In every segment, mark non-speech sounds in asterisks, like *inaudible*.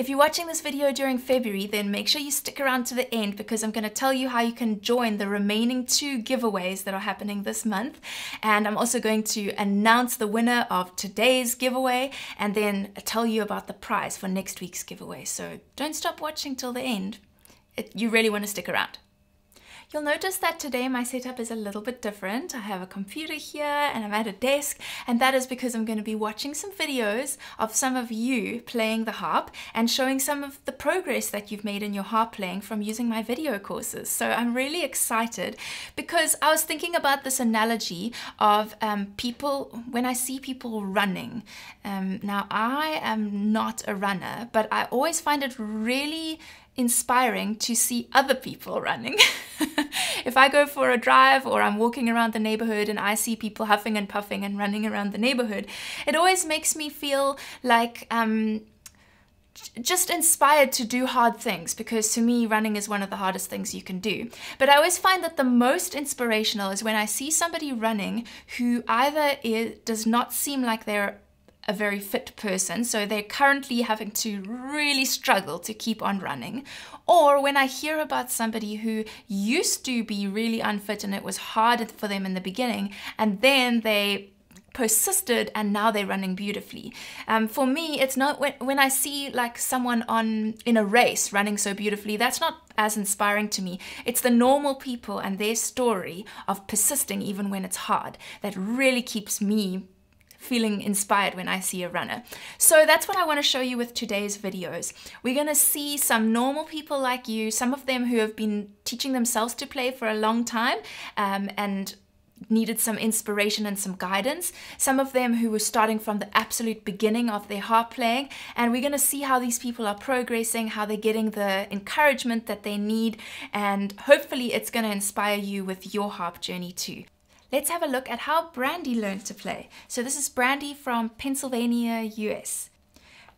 If you're watching this video during February, then make sure you stick around to the end because I'm going to tell you how you can join the remaining two giveaways that are happening this month. And I'm also going to announce the winner of today's giveaway and then tell you about the prize for next week's giveaway. So don't stop watching till the end. It, you really want to stick around. You'll notice that today my setup is a little bit different. I have a computer here and I'm at a desk and that is because I'm going to be watching some videos of some of you playing the harp and showing some of the progress that you've made in your harp playing from using my video courses. So I'm really excited because I was thinking about this analogy of um, people, when I see people running. Um, now I am not a runner, but I always find it really inspiring to see other people running. *laughs* if I go for a drive or I'm walking around the neighborhood and I see people huffing and puffing and running around the neighborhood, it always makes me feel like um, just inspired to do hard things because to me running is one of the hardest things you can do but i always find that the most inspirational is when i see somebody running who either is, does not seem like they're a very fit person, so they're currently having to really struggle to keep on running. Or when I hear about somebody who used to be really unfit and it was hard for them in the beginning, and then they persisted and now they're running beautifully. Um, for me, it's not when, when I see like someone on in a race running so beautifully, that's not as inspiring to me. It's the normal people and their story of persisting even when it's hard that really keeps me feeling inspired when I see a runner. So that's what I want to show you with today's videos. We're going to see some normal people like you, some of them who have been teaching themselves to play for a long time um, and needed some inspiration and some guidance. Some of them who were starting from the absolute beginning of their harp playing. And we're going to see how these people are progressing, how they're getting the encouragement that they need. And hopefully it's going to inspire you with your harp journey too let's have a look at how Brandy learned to play. So this is Brandy from Pennsylvania, US.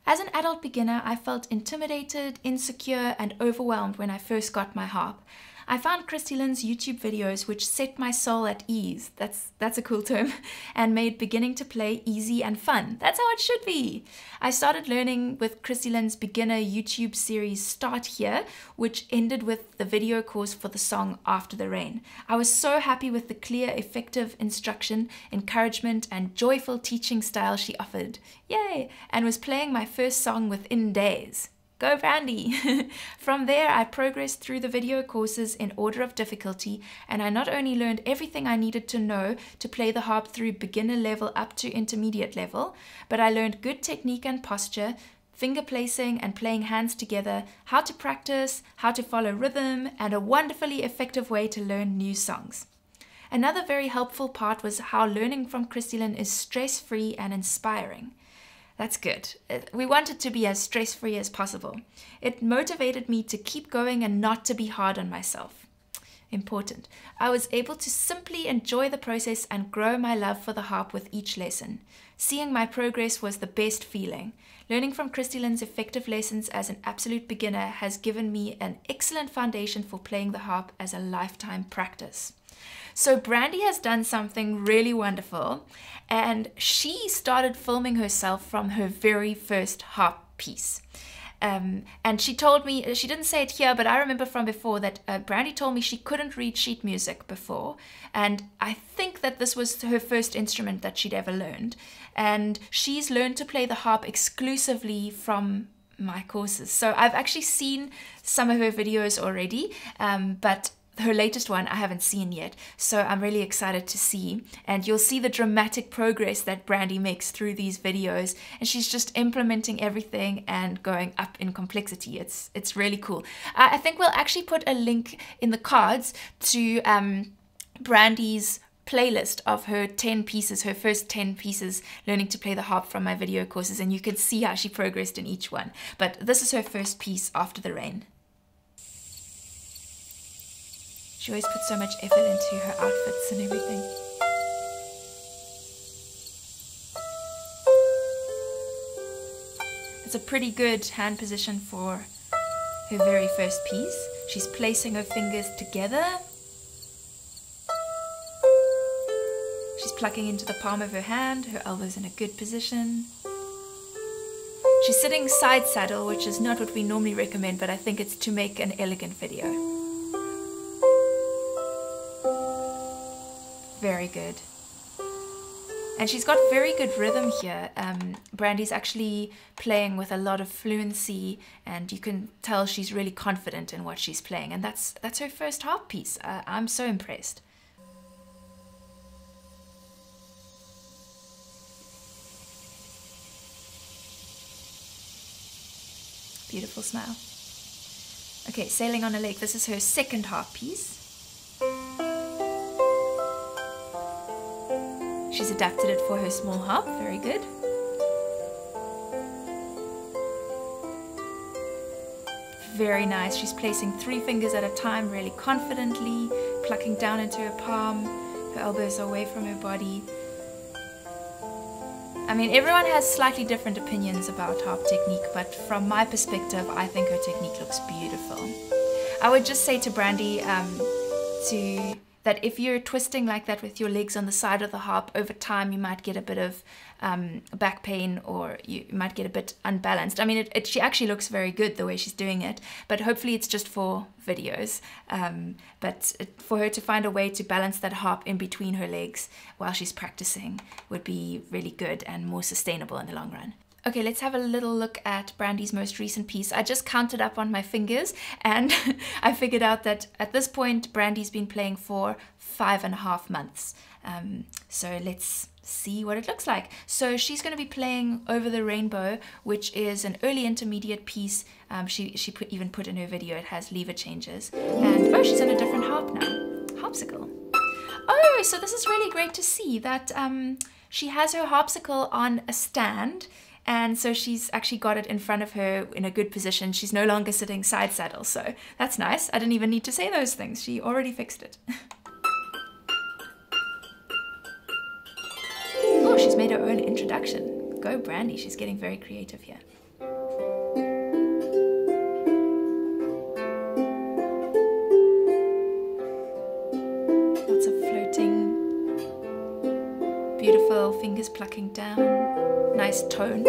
As an adult beginner, I felt intimidated, insecure, and overwhelmed when I first got my harp. I found Christy-Lyn's YouTube videos which set my soul at ease, that's, that's a cool term, *laughs* and made beginning to play easy and fun. That's how it should be. I started learning with Christy-Lyn's beginner YouTube series Start Here, which ended with the video course for the song After the Rain. I was so happy with the clear, effective instruction, encouragement, and joyful teaching style she offered. Yay! And was playing my first song within days. Go Brandy! *laughs* From there, I progressed through the video courses in order of difficulty, and I not only learned everything I needed to know to play the harp through beginner level up to intermediate level, but I learned good technique and posture, finger placing and playing hands together, how to practice, how to follow rhythm, and a wonderfully effective way to learn new songs. Another very helpful part was how learning from Christy-Lyn is stress free and inspiring. That's good. Uh, we wanted to be as stress free as possible. It motivated me to keep going and not to be hard on myself. Important. I was able to simply enjoy the process and grow my love for the harp with each lesson. Seeing my progress was the best feeling. Learning from Christy-Lyn's effective lessons as an absolute beginner has given me an excellent foundation for playing the harp as a lifetime practice. So Brandy has done something really wonderful and she started filming herself from her very first harp piece. Um, and she told me, she didn't say it here, but I remember from before that uh, Brandy told me she couldn't read sheet music before. And I think that this was her first instrument that she'd ever learned. And she's learned to play the harp exclusively from my courses. So I've actually seen some of her videos already, um, but her latest one I haven't seen yet, so I'm really excited to see. And you'll see the dramatic progress that Brandy makes through these videos, and she's just implementing everything and going up in complexity. It's it's really cool. Uh, I think we'll actually put a link in the cards to um, Brandy's playlist of her 10 pieces, her first 10 pieces learning to play the harp from my video courses, and you can see how she progressed in each one. But this is her first piece after the rain. She always puts so much effort into her outfits and everything. It's a pretty good hand position for her very first piece. She's placing her fingers together. She's plucking into the palm of her hand, her elbows in a good position. She's sitting side saddle, which is not what we normally recommend, but I think it's to make an elegant video. Very good. And she's got very good rhythm here. Um, Brandy's actually playing with a lot of fluency, and you can tell she's really confident in what she's playing. And that's that's her first harp piece. Uh, I'm so impressed. Beautiful smile. Okay, Sailing on a Lake. This is her second harp piece. She's adapted it for her small harp. Very good. Very nice. She's placing three fingers at a time really confidently, plucking down into her palm. Her elbows away from her body. I mean, everyone has slightly different opinions about harp technique, but from my perspective, I think her technique looks beautiful. I would just say to Brandy um, to that if you're twisting like that with your legs on the side of the harp, over time you might get a bit of um, back pain or you might get a bit unbalanced. I mean, it, it, she actually looks very good the way she's doing it, but hopefully it's just for videos. Um, but for her to find a way to balance that harp in between her legs while she's practicing would be really good and more sustainable in the long run. Okay, let's have a little look at Brandy's most recent piece. I just counted up on my fingers and *laughs* I figured out that at this point Brandy's been playing for five and a half months. Um, so let's see what it looks like. So she's going to be playing Over the Rainbow, which is an early intermediate piece. Um, she she put, even put in her video, it has lever changes. And oh, she's on a different harp now. Harpsicle. Oh, so this is really great to see that um, she has her harpsicle on a stand and so she's actually got it in front of her in a good position. She's no longer sitting side saddle, so that's nice. I didn't even need to say those things. She already fixed it. *laughs* oh, she's made her own introduction. Go Brandy, she's getting very creative here. Lots of floating. Beautiful fingers plucking down nice tone.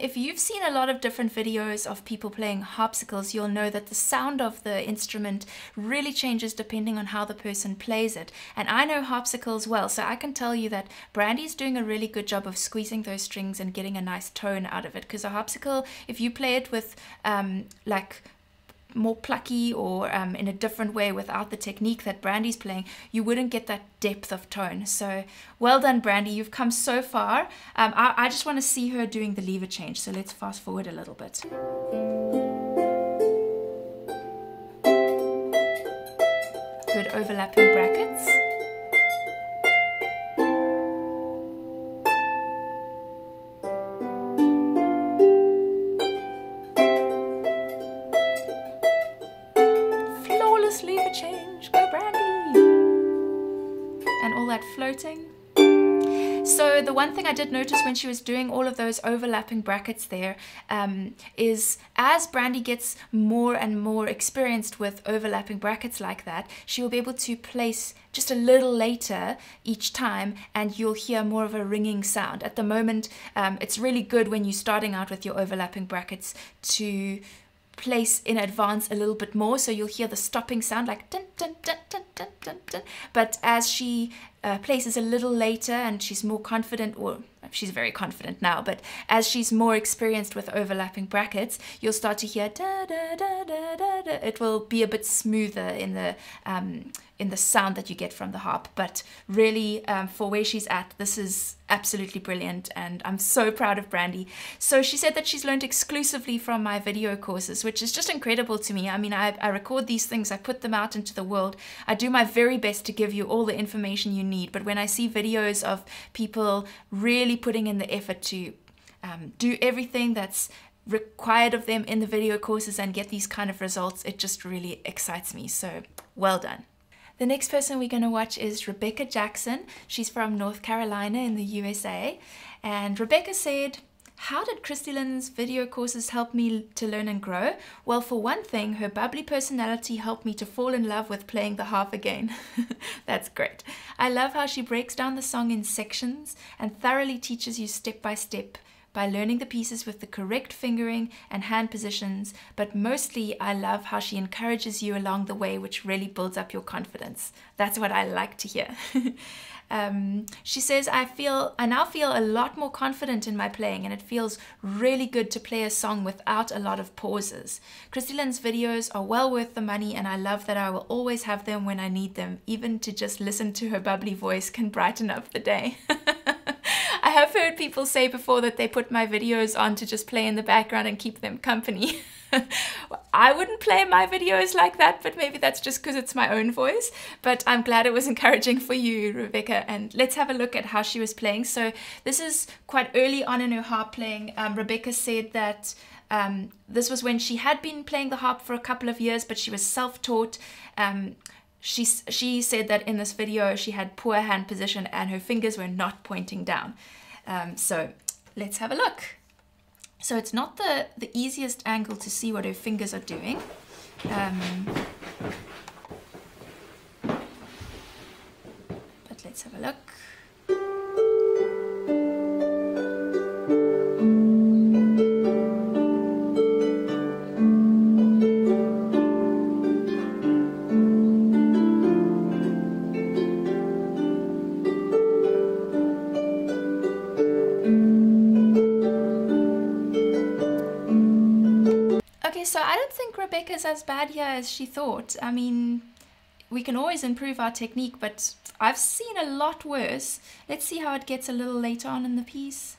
If you've seen a lot of different videos of people playing harpsicles, you'll know that the sound of the instrument really changes depending on how the person plays it. And I know harpsicles well, so I can tell you that Brandy's doing a really good job of squeezing those strings and getting a nice tone out of it. Because a harpsicle, if you play it with um, like more plucky or um, in a different way without the technique that Brandy's playing, you wouldn't get that depth of tone. So well done, Brandy. You've come so far. Um, I, I just want to see her doing the lever change. So let's fast forward a little bit. Good overlapping brackets. The one thing I did notice when she was doing all of those overlapping brackets there um, is as Brandy gets more and more experienced with overlapping brackets like that, she will be able to place just a little later each time and you'll hear more of a ringing sound. At the moment, um, it's really good when you're starting out with your overlapping brackets to place in advance a little bit more so you'll hear the stopping sound like dun dun dun dun dun dun, dun. but as she uh, places a little later and she's more confident or she's very confident now but as she's more experienced with overlapping brackets you'll start to hear da da da da da, da. it will be a bit smoother in the um, in the sound that you get from the harp. But really, um, for where she's at, this is absolutely brilliant, and I'm so proud of Brandy. So she said that she's learned exclusively from my video courses, which is just incredible to me. I mean, I, I record these things, I put them out into the world. I do my very best to give you all the information you need, but when I see videos of people really putting in the effort to um, do everything that's required of them in the video courses and get these kind of results, it just really excites me. So well done. The next person we're going to watch is Rebecca Jackson. She's from North Carolina in the USA. And Rebecca said, how did Christy-Lyn's video courses help me to learn and grow? Well, for one thing, her bubbly personality helped me to fall in love with playing the harp again. *laughs* That's great. I love how she breaks down the song in sections and thoroughly teaches you step by step by learning the pieces with the correct fingering and hand positions, but mostly I love how she encourages you along the way, which really builds up your confidence. That's what I like to hear. *laughs* Um, she says, I feel, I now feel a lot more confident in my playing and it feels really good to play a song without a lot of pauses. Christy-Lyn's videos are well worth the money and I love that I will always have them when I need them. Even to just listen to her bubbly voice can brighten up the day. *laughs* I have heard people say before that they put my videos on to just play in the background and keep them company. *laughs* I wouldn't play my videos like that, but maybe that's just because it's my own voice. But I'm glad it was *laughs* encouraging for you, Rebecca. And let's have a look at how she was playing. So this is quite early on in her harp playing. Um, Rebecca said that um, this was when she had been playing the harp for a couple of years, but she was self-taught. Um, she, she said that in this video she had poor hand position and her fingers were not pointing down. Um, so let's have a look. So it's not the, the easiest angle to see what her fingers are doing. Um, but let's have a look. Rebecca's as bad here as she thought. I mean, we can always improve our technique, but I've seen a lot worse. Let's see how it gets a little later on in the piece.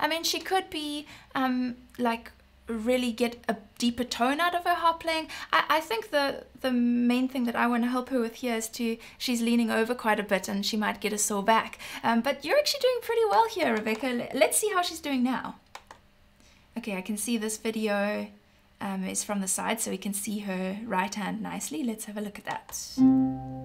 I mean, she could be um, like really get a deeper tone out of her harp playing. I, I think the the main thing that I want to help her with here is to she's leaning over quite a bit and she might get a sore back. Um, but you're actually doing pretty well here, Rebecca. Let's see how she's doing now. Okay, I can see this video um, is from the side, so we can see her right hand nicely. Let's have a look at that.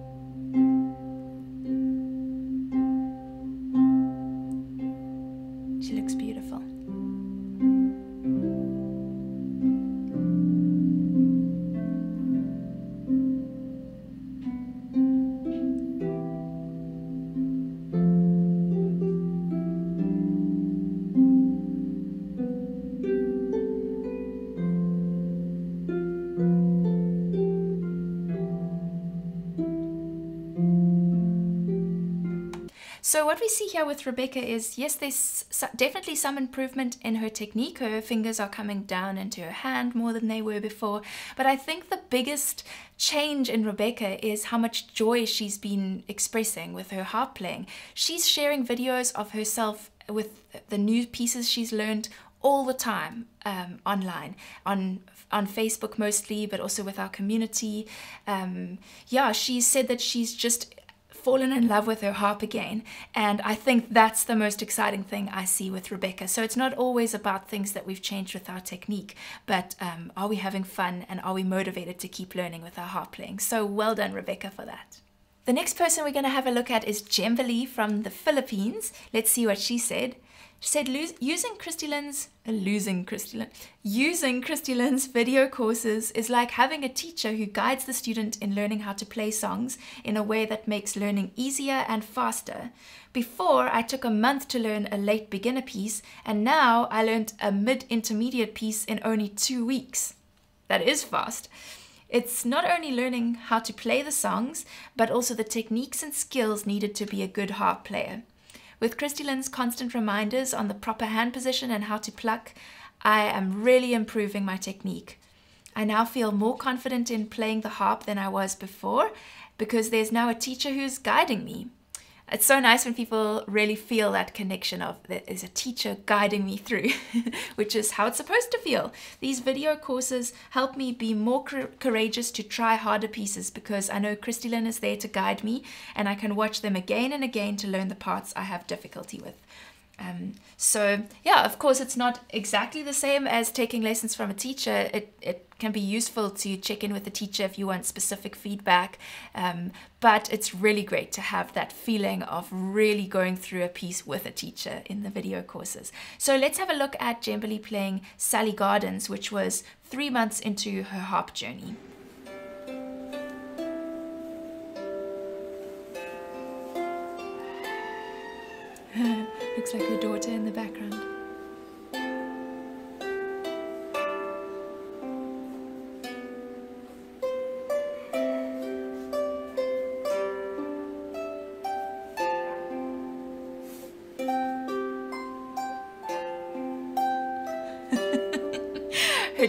So what we see here with Rebecca is, yes, there's definitely some improvement in her technique. Her fingers are coming down into her hand more than they were before. But I think the biggest change in Rebecca is how much joy she's been expressing with her harp playing. She's sharing videos of herself with the new pieces she's learned all the time um, online on on Facebook mostly, but also with our community. Um, yeah, she said that she's just fallen in love with her harp again. And I think that's the most exciting thing I see with Rebecca. So it's not always about things that we've changed with our technique, but um, are we having fun and are we motivated to keep learning with our harp playing? So well done, Rebecca, for that. The next person we're going to have a look at is Gemberly from the Philippines. Let's see what she said. She said using Christy-Lyn's, losing Christy-Lyn, using Christy-Lyn's video courses is like having a teacher who guides the student in learning how to play songs in a way that makes learning easier and faster. Before, I took a month to learn a late beginner piece, and now I learned a mid-intermediate piece in only two weeks. That is fast. It's not only learning how to play the songs, but also the techniques and skills needed to be a good harp player. With Christy-Lyn's constant reminders on the proper hand position and how to pluck, I am really improving my technique. I now feel more confident in playing the harp than I was before because there's now a teacher who's guiding me it's so nice when people really feel that connection of there is a teacher guiding me through, *laughs* which is how it's supposed to feel. These video courses help me be more courageous to try harder pieces because I know Christy-Lyn is there to guide me and I can watch them again and again to learn the parts I have difficulty with. Um, so yeah, of course, it's not exactly the same as taking lessons from a teacher. It it can be useful to check in with the teacher if you want specific feedback. Um, but it's really great to have that feeling of really going through a piece with a teacher in the video courses. So let's have a look at Gemberly playing Sally Gardens, which was three months into her harp journey. *laughs* Looks like her daughter in the background.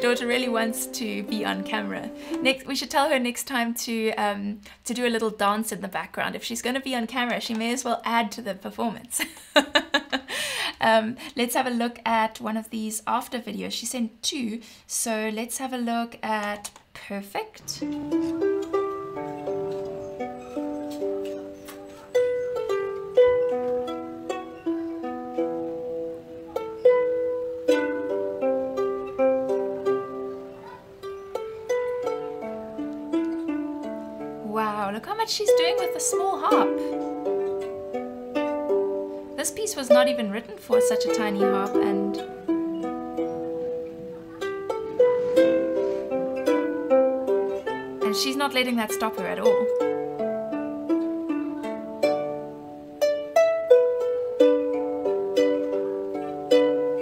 Daughter really wants to be on camera. Next, we should tell her next time to um, to do a little dance in the background. If she's going to be on camera, she may as well add to the performance. *laughs* um, let's have a look at one of these after videos. She sent two, so let's have a look at perfect. Was not even written for such a tiny harp and and she's not letting that stop her at all.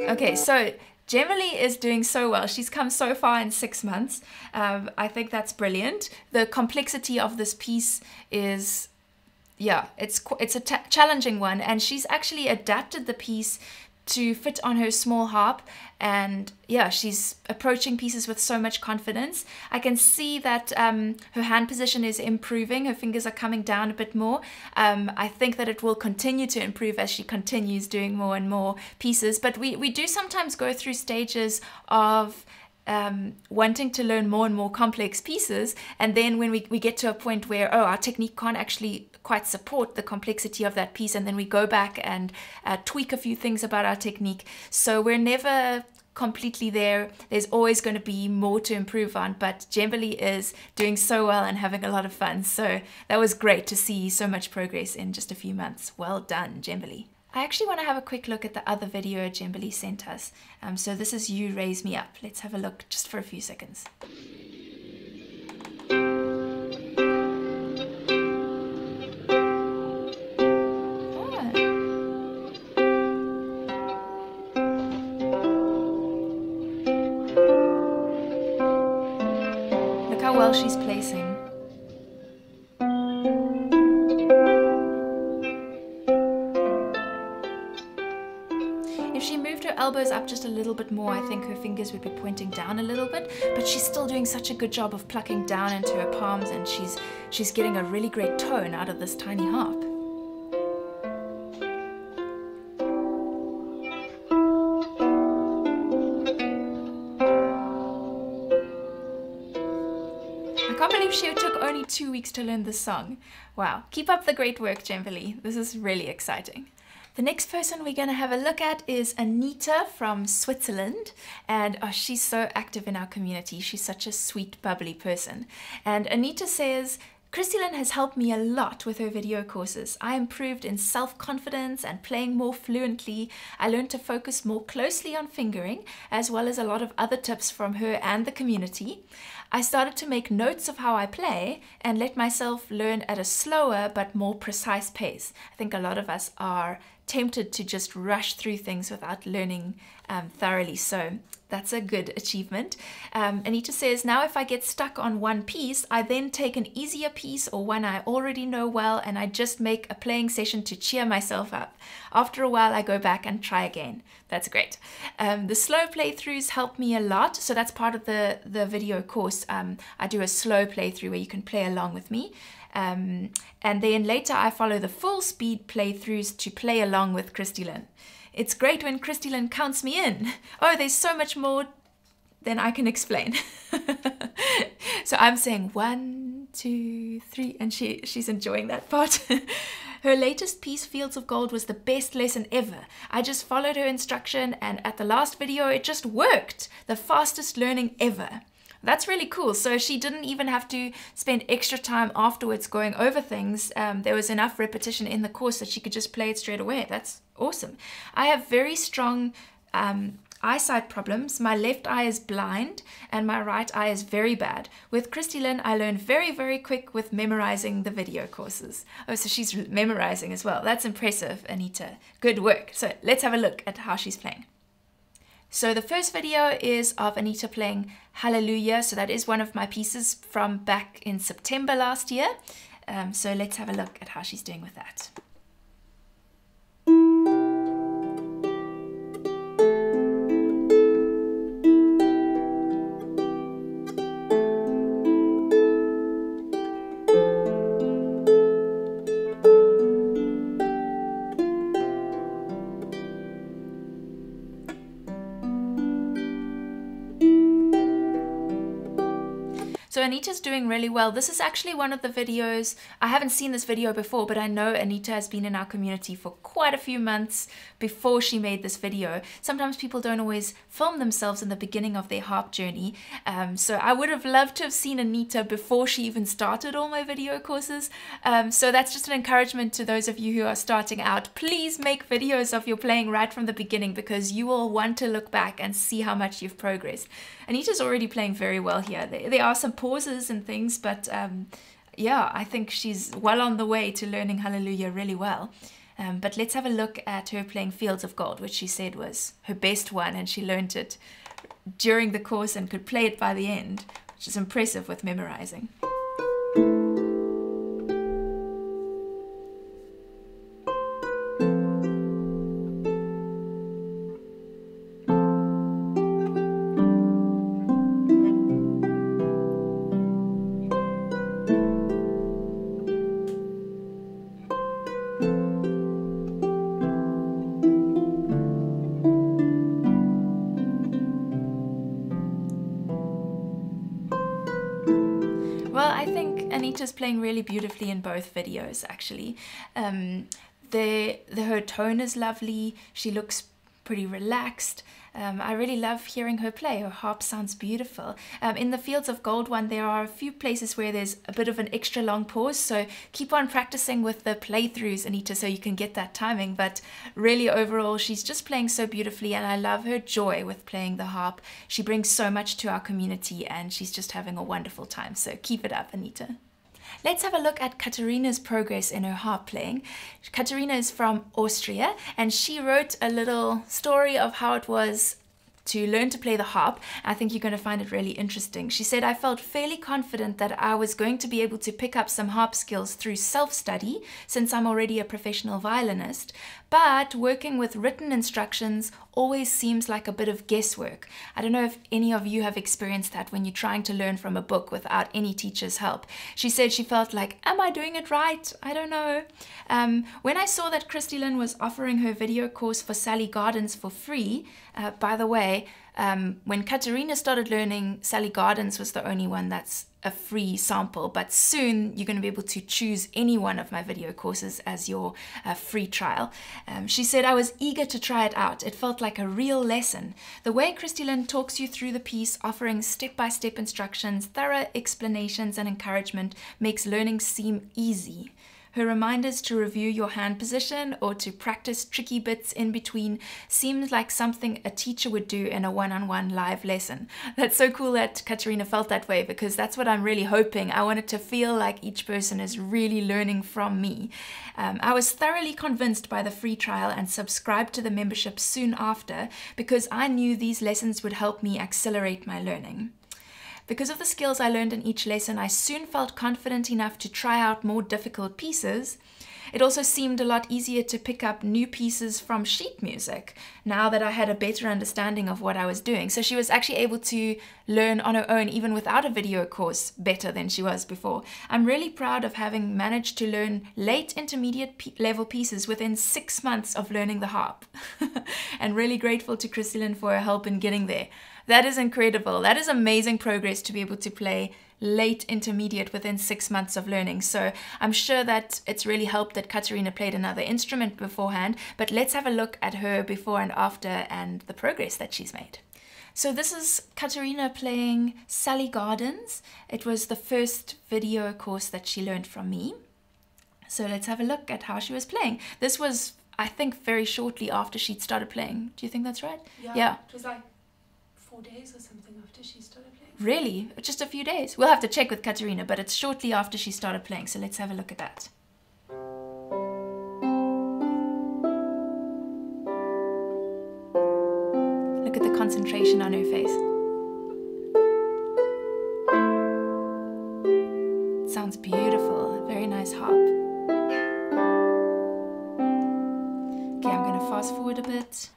Okay, so Gemberly is doing so well. She's come so far in six months. Um, I think that's brilliant. The complexity of this piece is yeah, it's it's a challenging one, and she's actually adapted the piece to fit on her small harp and yeah she's approaching pieces with so much confidence. I can see that um, her hand position is improving her fingers are coming down a bit more. Um, i think that it will continue to improve as she continues doing more and more pieces but we, we do sometimes go through stages of um, wanting to learn more and more complex pieces. And then when we, we get to a point where, oh, our technique can't actually quite support the complexity of that piece, and then we go back and uh, tweak a few things about our technique. So we're never completely there. There's always going to be more to improve on, but Gemberly is doing so well and having a lot of fun. So that was great to see so much progress in just a few months. Well done, Gemberly. I actually want to have a quick look at the other video Gemberly sent us. Um, so this is You Raise Me Up. Let's have a look just for a few seconds. Look how well she's placing. Elbows up just a little bit more, I think her fingers would be pointing down a little bit, but she's still doing such a good job of plucking down into her palms and she's, she's getting a really great tone out of this tiny harp. I can't believe she took only two weeks to learn this song. Wow, keep up the great work, Gemberly. This is really exciting. The next person we're going to have a look at is Anita from Switzerland. And oh, she's so active in our community. She's such a sweet, bubbly person. And Anita says, Christy-Lyn has helped me a lot with her video courses. I improved in self-confidence and playing more fluently. I learned to focus more closely on fingering, as well as a lot of other tips from her and the community. I started to make notes of how I play and let myself learn at a slower but more precise pace. I think a lot of us are tempted to just rush through things without learning um, thoroughly. So that's a good achievement. Um, Anita says, now if I get stuck on one piece, I then take an easier piece or one I already know well and I just make a playing session to cheer myself up. After a while, I go back and try again. That's great. Um, the slow playthroughs help me a lot. So that's part of the, the video course. Um, I do a slow playthrough where you can play along with me. Um, and then later I follow the full speed playthroughs to play along with Christy-Lyn. It's great when Christy-Lyn counts me in. *laughs* Oh, there's so much more than I can explain. *laughs* so I'm saying one, two, three, and she she's enjoying that part. *laughs* Her latest piece, Fields of Gold, was the best lesson ever. I just followed her instruction, and at the last video, it just worked. The fastest learning ever. That's really cool. So she didn't even have to spend extra time afterwards going over things. Um, there was enough repetition in the course that she could just play it straight away. That's awesome. I have very strong um, eyesight problems. My left eye is blind and my right eye is very bad. With Christy-Lyn, I learned very, very quick with memorizing the video courses. Oh, so she's memorizing as well. That's impressive, Anita. Good work. So let's have a look at how she's playing. So the first video is of Anita playing Hallelujah. So that is one of my pieces from back in September last year. Um, so let's have a look at how she's doing with that. Anita's doing really well. This is actually one of the videos, I haven't seen this video before, but I know Anita has been in our community for quite a few months before she made this video. Sometimes people don't always film themselves in the beginning of their harp journey. Um, so I would have loved to have seen Anita before she even started all my video courses. Um, so that's just an encouragement to those of you who are starting out. Please make videos of your playing right from the beginning because you will want to look back and see how much you've progressed. Anita's already playing very well here. There, there are some pauses and things, but um, yeah, I think she's well on the way to learning Hallelujah really well. Um, but let's have a look at her playing Fields of Gold, which she said was her best one, and she learned it during the course and could play it by the end, which is impressive with memorizing. Playing really beautifully in both videos, actually. Um, the, the her tone is lovely. She looks pretty relaxed. Um, I really love hearing her play. Her harp sounds beautiful. Um, in the Fields of Gold one, there are a few places where there's a bit of an extra long pause, so keep on practicing with the playthroughs, Anita, so you can get that timing. But really, overall, she's just playing so beautifully, and I love her joy with playing the harp. She brings so much to our community, and she's just having a wonderful time. So keep it up, Anita. Let's have a look at Katharina's progress in her harp playing. Katharina is from Austria and she wrote a little story of how it was to learn to play the harp. I think you're going to find it really interesting. She said, I felt fairly confident that I was going to be able to pick up some harp skills through self study, since I'm already a professional violinist, but working with written instructions always seems like a bit of guesswork. I don't know if any of you have experienced that when you're trying to learn from a book without any teacher's help. She said she felt like, Am I doing it right? I don't know. Um, when I saw that Christy-Lyn was offering her video course for Sally Gardens for free, uh, by the way, um, when Katharina started learning, Sally Gardens was the only one that's a free sample, but soon you're going to be able to choose any one of my video courses as your uh, free trial. Um, she said, I was eager to try it out. It felt like a real lesson. The way Christy-Lyn talks you through the piece, offering step by step instructions, thorough explanations, and encouragement, makes learning seem easy. Her reminders to review your hand position or to practice tricky bits in between seemed like something a teacher would do in a one on one live lesson. That's so cool that Katharina felt that way because that's what I'm really hoping. I wanted to feel like each person is really learning from me. Um, I was thoroughly convinced by the free trial and subscribed to the membership soon after because I knew these lessons would help me accelerate my learning. Because of the skills I learned in each lesson, I soon felt confident enough to try out more difficult pieces. It also seemed a lot easier to pick up new pieces from sheet music now that I had a better understanding of what I was doing. So she was actually able to learn on her own, even without a video course, better than she was before. I'm really proud of having managed to learn late intermediate level pieces within six months of learning the harp. *laughs* and really grateful to Christy-Lyn for her help in getting there. That is incredible. That is amazing progress to be able to play late intermediate within six months of learning. So I'm sure that it's really helped that Katharina played another instrument beforehand, but let's have a look at her before and after and the progress that she's made. So this is Katharina playing Sally Gardens. It was the first video course that she learned from me. So let's have a look at how she was playing. This was, I think, very shortly after she'd started playing. Do you think that's right? Yeah. Yeah. It was like four days or something after she started playing. Really? Just a few days? We'll have to check with Katharina, but it's shortly after she started playing. So let's have a look at that. Look at the concentration on her face. sounds beautiful. Very nice harp. Okay, I'm going to fast forward a bit.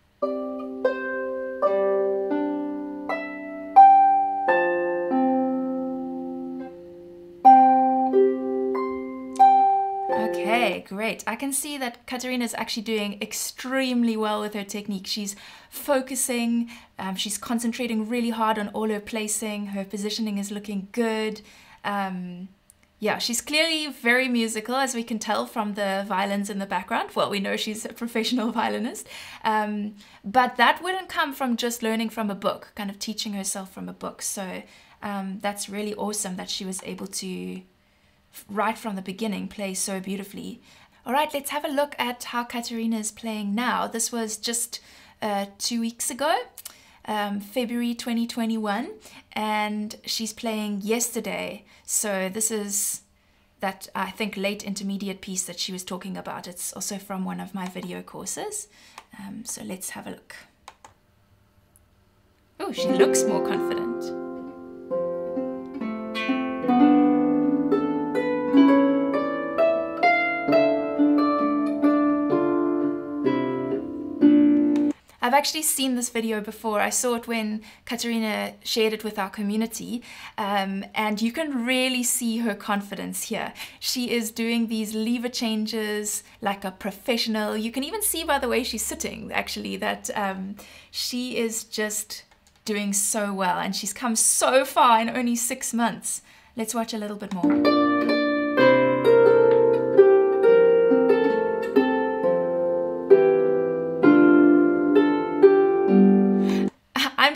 Great. I can see that Katharina is actually doing extremely well with her technique. She's focusing, um, she's concentrating really hard on all her placing, her positioning is looking good. Um, yeah, she's clearly very musical, as we can tell from the violins in the background. Well, we know she's a professional *laughs* violinist. Um, but that wouldn't come from just learning from a book, kind of teaching herself from a book. So um, that's really awesome that she was able to, right from the beginning, plays so beautifully. All right, let's have a look at how Katharina is playing now. This was just uh, two weeks ago. Um, February 2021, and she's playing yesterday. So, this is that I think late intermediate piece that she was talking about. It's also from one of my video courses. Um, so, let's have a look. Oh, she looks more confident. I've actually seen this video before. I saw it when Katharina shared it with our community, um, and you can really see her confidence here. She is doing these lever changes like a professional. You can even see by the way she's sitting, actually, that um, she is just doing so well, and she's come so far in only six months. Let's watch a little bit more.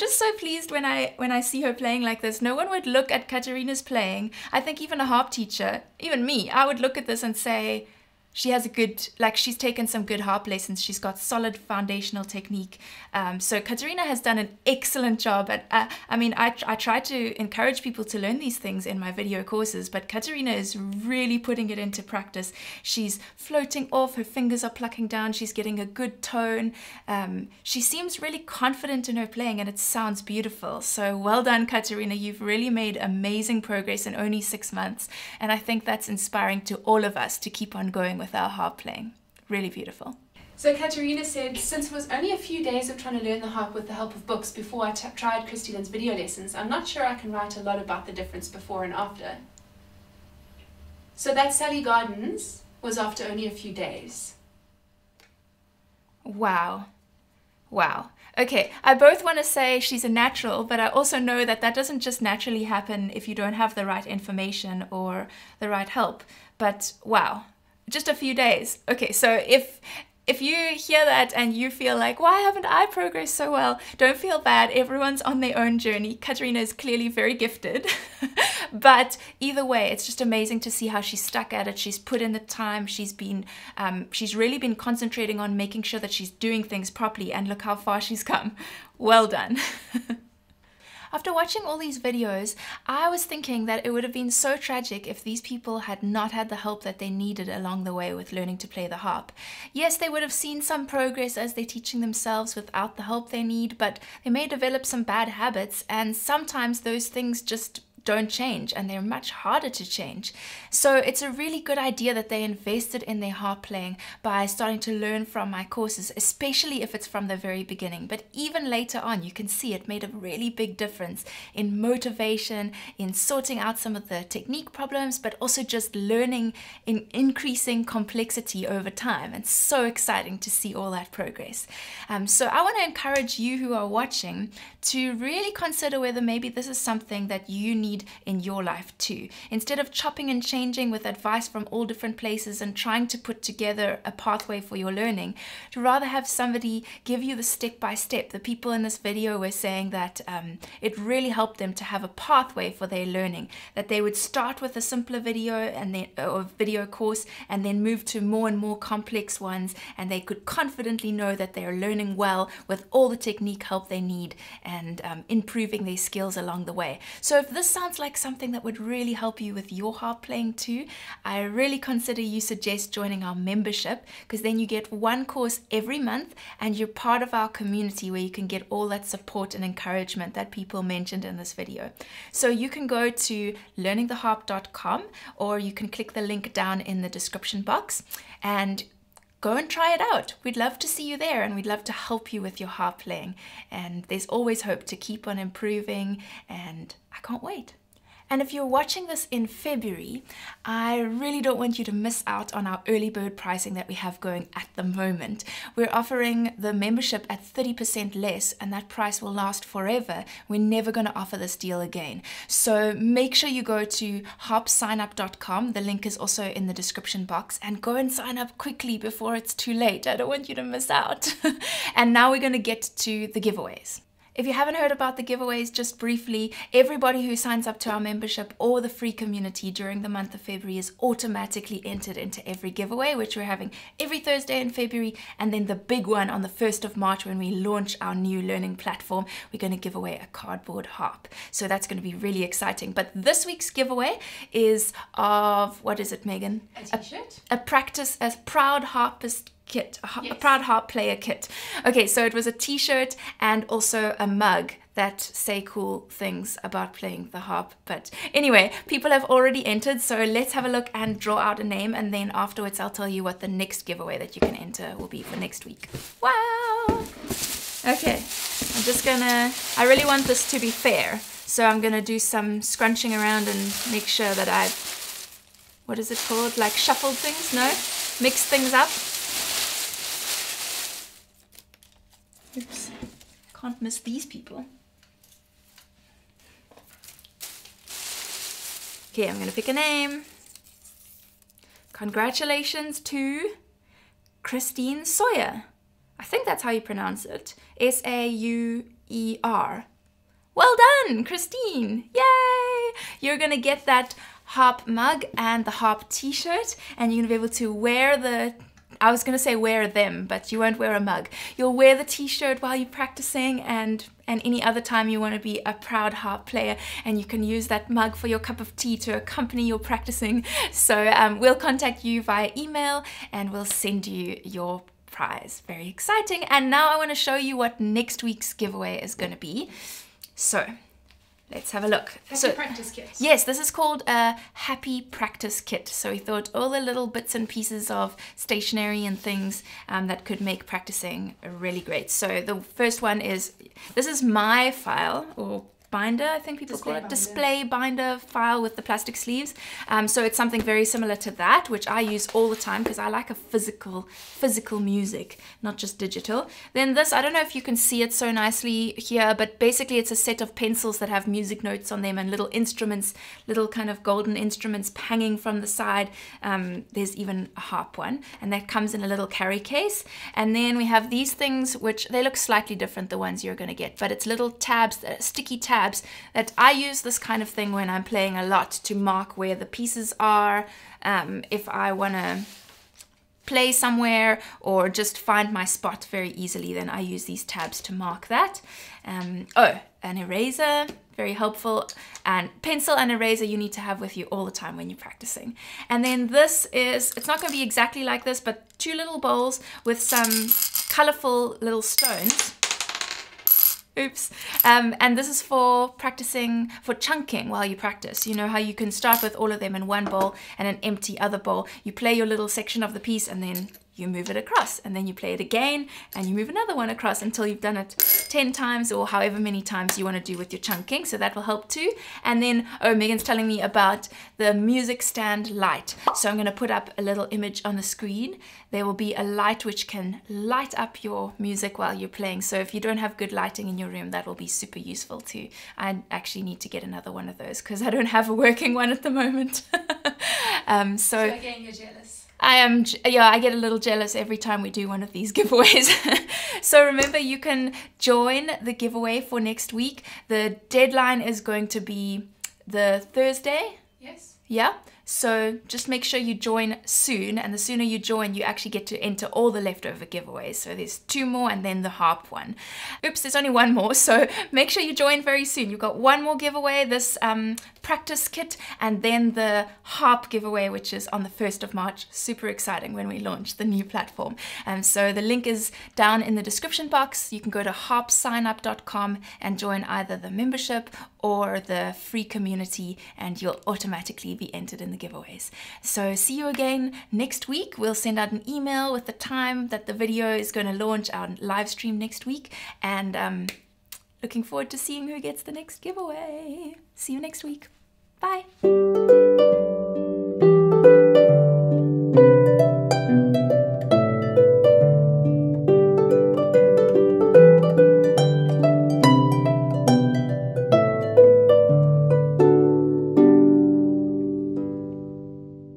Just so pleased when I when I see her playing like this. No one would look at Katharina's playing. I think even a harp teacher, even me, I would look at this and say, she has a good like she's taken some good harp lessons. She's got solid foundational technique. Um, so Katharina has done an excellent job. At uh, i mean I, I try to encourage people to learn these things in my video courses but Katharina is really putting it into practice. She's floating off her fingers are plucking down she's getting a good tone. Um, she seems really confident in her playing and it sounds beautiful. So well done Katharina. You've really made amazing progress in only six months and i think that's inspiring to all of us to keep on going with our harp playing. Really beautiful. So Katharina said, since it was only a few days of trying to learn the harp with the help of books before I tried Christy-Lyn's video lessons, I'm not sure I can write a lot about the difference before and after. So that Sally Gardens was after only a few days. Wow. Wow. Okay, I both want to say she's a natural, but I also know that that doesn't just naturally happen if you don't have the right information or the right help. But wow, just a few days. Okay, so if if you hear that and you feel like, why haven't I progressed so well? Don't feel bad. Everyone's on their own journey. Katharina is clearly very gifted. *laughs* but either way, it's just amazing to see how she's stuck at it. She's put in the time. She's been, um, she's really been concentrating on making sure that she's doing things properly. And look how far she's come. Well done. *laughs* After watching all these videos, I was thinking that it would have been so tragic if these people had not had the help that they needed along the way with learning to play the harp. Yes, they would have seen some progress as they're teaching themselves without the help they need, but they may develop some bad habits, and sometimes those things just don't change and they're much harder to change. So it's a really good idea that they invested in their harp playing by starting to learn from my courses, especially if it's from the very beginning. But even later on, you can see it made a really big difference in motivation, in sorting out some of the technique problems, but also just learning in increasing complexity over time. And so exciting to see all that progress. Um, so I want to encourage you who are watching to really consider whether maybe this is something that you need need in your life too. Instead of chopping and changing with advice from all different places and trying to put together a pathway for your learning, to rather have somebody give you the step by step. The people in this video were saying that um, it really helped them to have a pathway for their learning, that they would start with a simpler video and then or video course and then move to more and more complex ones and they could confidently know that they are learning well with all the technique help they need and um, improving their skills along the way. So if this sounds like something that would really help you with your harp playing too, I really consider you suggest joining our membership because then you get one course every month and you're part of our community where you can get all that support and encouragement that people mentioned in this video. So you can go to learningtheharp.com or you can click the link down in the description box and go and try it out. We'd love to see you there and we'd love to help you with your harp playing. And there's always hope to keep on improving, and I can't wait. And if you're watching this in February, I really don't want you to miss out on our early bird pricing that we have going at the moment. We're offering the membership at 30% less, and that price will last forever. We're never going to offer this deal again. So make sure you go to harpsignup.com. The link is also in the description box, and go and sign up quickly before it's too late. I don't want you to miss out. *laughs* and now we're going to get to the giveaways. If you haven't heard about the giveaways, just briefly, everybody who signs up to our membership or the free community during the month of February is automatically entered into every giveaway, which we're having every Thursday in February, and then the big one on the 1st of March when we launch our new learning platform, we're going to give away a cardboard harp. So that's going to be really exciting. But this week's giveaway is of, what is it, Megan? A t-shirt? A, a practice, a proud harpist kit, a, yes. proud harp player kit. Okay, so it was a t-shirt and also a mug that say cool things about playing the harp. But anyway, people have already entered, so let's have a look and draw out a name, and then afterwards I'll tell you what the next giveaway that you can enter will be for next week. Wow! Okay, I'm just gonna, I really want this to be fair, so I'm gonna do some scrunching around and make sure that I've, what is it called, like shuffled things, no? Mix things up. Oops. Can't miss these people. Okay, I'm to pick a name. Congratulations to Christine Sauer. I think that's how you pronounce it. S A U E R. Well done, Christine! Yay! You're gonna get that harp mug and the harp t shirt, and you're gonna be able to wear the I was gonna say wear them, but you won't wear a mug. You'll wear the t-shirt while you're practicing and and any other time you want to be a proud harp player and you can use that mug for your cup of tea to accompany your practicing. *laughs* So um, we'll contact you via email and we'll send you your prize. Very exciting. And now I want to show you what next week's giveaway is going to be. So Let's have a look. Happy so, practice kit. Yes, this is called a happy practice kit. So we thought all the little bits and pieces of stationery and things um, that could make practicing really great. So the first one is, this is my file or binder, I think people display call it, binder. display binder file with the plastic sleeves. Um, so it's something very similar to that, which I use all the time because I like a physical, physical music, not just digital. Then this, I don't know if you can see it so nicely here, but basically it's a set of pencils that have music notes on them and little instruments, little kind of golden instruments hanging from the side. Um, there's even a harp one, and that comes in a little carry case. And then we have these things, which they look slightly different, the ones you're going to get, but it's little tabs, uh, sticky tabs tabs that I use this kind of thing when I'm playing a lot to mark where the pieces are. Um, if I want to play somewhere or just find my spot very easily, then I use these tabs to mark that. Um, oh, an eraser, very helpful. And pencil and eraser you need to have with you all the time when you're practicing. And then this is, it's not going to be exactly like this, but two little bowls with some colorful little stones Oops. Um, and this is for practicing, for chunking while you practice. You know how you can start with all of them in one bowl and an empty other bowl. You play your little section of the piece and then you move it across and then you play it again and you move another one across until you've done it 10 times or however many times you want to do with your chunking. So that will help too. And then, oh, Megan's telling me about the music stand light. So I'm going to put up a little image on the screen. There will be a light which can light up your music while you're playing. So if you don't have good lighting in your room, that will be super useful too. I actually need to get another one of those because I don't have a working one at the moment. *laughs* um, so, So again, you're jealous. I am, yeah, I get a little jealous every time we do one of these *laughs* giveaways. so remember, you can join the giveaway for next week. The deadline is going to be the Thursday. Yes. Yeah. So just make sure you join soon, and the sooner you join, you actually get to enter all the leftover giveaways. So there's two more and then the harp one. Oops, there's only one more, *laughs* so make sure you join very soon. You've got one more giveaway, this um, practice kit, and then the harp giveaway, which is on the 1st of March. Super exciting when we launch the new platform. Um, so the link is down in the description box. You can go to harpsignup.com and join either the membership or the free community, and you'll automatically be entered in the giveaways. So see you again next week. We'll send out an email with the time that the video is going to launch our live stream next week, and um, looking forward to seeing who gets the next giveaway. See you next week. Bye.